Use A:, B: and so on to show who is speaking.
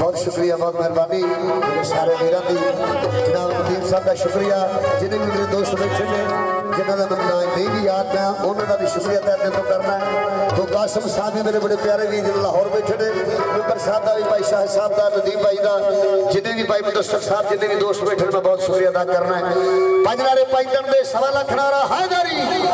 A: بہت شکریہ، بہت مہربانی، میرے سارے میرا دی جناب ندیم صاحب کا شکریہ، جنہیں بھی میرے دوست بیٹھے نے جنہوں نے میں نہیں بھی یاد میں، انہوں نے بھی شکریہ تیرنے تو کرنا ہے۔ تو قاسم صاحب بھی میرے بڑے پیارے بھی جنہوں لاہور بیٹھے نے ممبر صاحب دا بھی بھائی شاہ صاحب دا، ندیم بھائی دا، جنہیں بھی بھائی مدسر صاحب، جنہیں بھی دوست بیٹھے میں بہت شکریہ ادا کرنا ہے۔ پنج نارے پنجن دے، سوا لکھ نارا حیدری